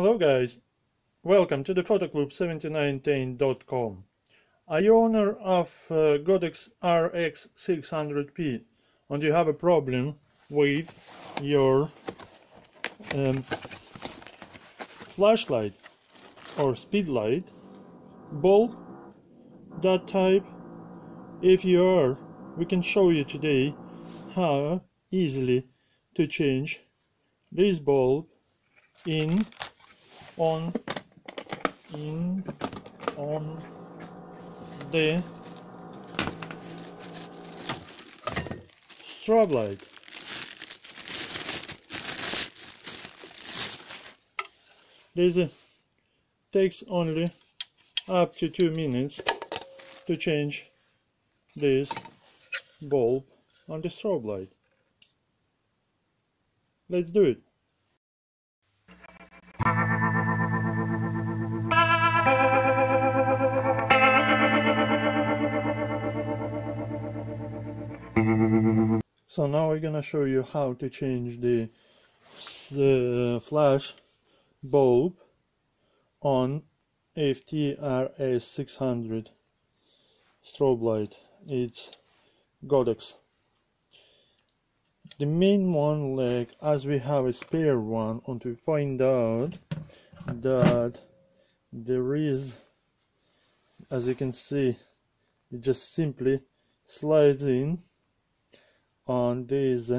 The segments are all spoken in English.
Hello guys, welcome to the photoclub7910.com. Are you owner of uh, Godox RS 600p and you have a problem with your um, flashlight or speedlight bulb that type? If you are, we can show you today how easily to change this bulb in on in on the strobe light. This takes only up to two minutes to change this bulb on the strobe light. Let's do it So now we're gonna show you how to change the, the uh, flash bulb on FTRS 600 strobe light. It's Godox. The main one, like as we have a spare one, and to find out that there is, as you can see, it just simply slides in on this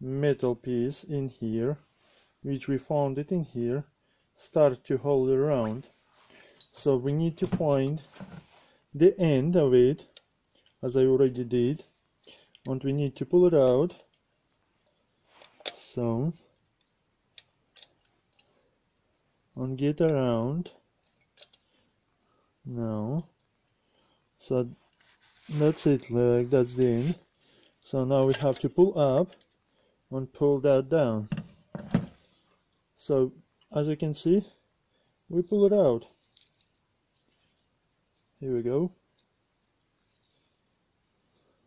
metal piece in here which we found it in here start to hold around. So we need to find the end of it as I already did and we need to pull it out. So and get around. Now so that's it like that's the end. So now we have to pull up and pull that down. So as you can see we pull it out. Here we go.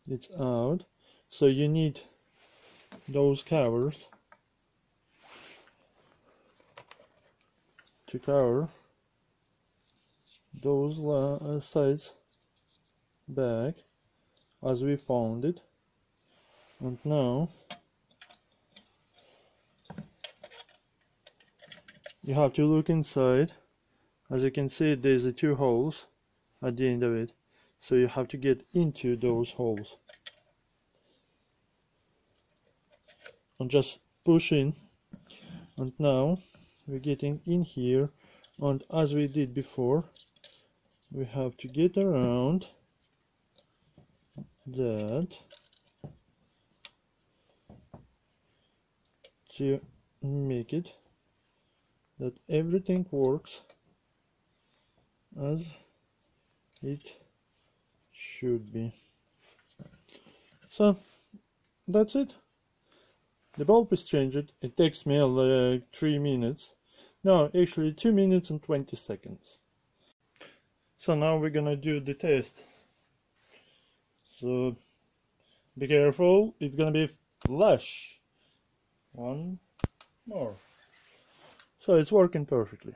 It's out. So you need those covers to cover those uh, sides back as we found it. And now you have to look inside. As you can see there's two holes at the end of it. So you have to get into those holes. And just push in. And now we're getting in here. And as we did before we have to get around that. To make it that everything works as it should be. So that's it. The bulb is changed. It takes me like three minutes. No actually two minutes and 20 seconds. So now we're gonna do the test so be careful, it's gonna be flush. One more. So it's working perfectly.